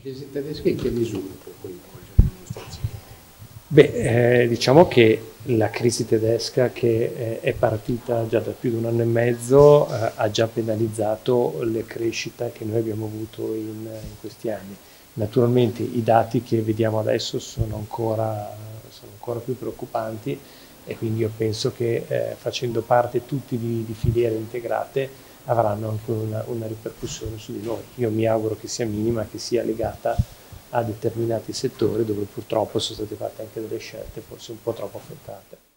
crisi tedesca in che misura può coinvolgere l'amministrazione? Beh, eh, diciamo che la crisi tedesca che eh, è partita già da più di un anno e mezzo eh, ha già penalizzato le crescite che noi abbiamo avuto in, in, questi anni. Naturalmente i dati che vediamo adesso sono ancora, sono ancora più preoccupanti e quindi io penso che eh, facendo parte tutti di, di filiere integrate avranno anche una, una, ripercussione su di noi. Io mi auguro che sia minima, che sia legata a determinati settori dove purtroppo sono state fatte anche delle scelte forse un po' troppo affrettate.